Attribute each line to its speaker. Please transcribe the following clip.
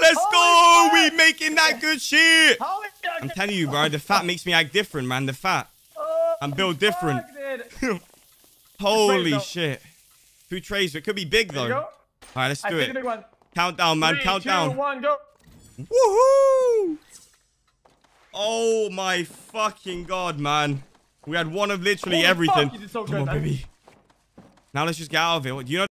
Speaker 1: Let's go!
Speaker 2: Fuck.
Speaker 1: We making that good shit. I'm telling you, bro. The fat makes me act different, man. The fat.
Speaker 2: Oh,
Speaker 1: I'm built different.
Speaker 2: fuck.
Speaker 1: Holy shit. Two trays. It could be big though. All right, let's do
Speaker 2: I
Speaker 1: it. Countdown, man.
Speaker 2: Three,
Speaker 1: Countdown.
Speaker 2: one, go.
Speaker 1: Woohoo! Oh my fucking god, man. We had one of literally
Speaker 2: Holy
Speaker 1: everything.
Speaker 2: you so
Speaker 1: Come
Speaker 2: good,
Speaker 1: on, baby. Now let's just get out of it. You know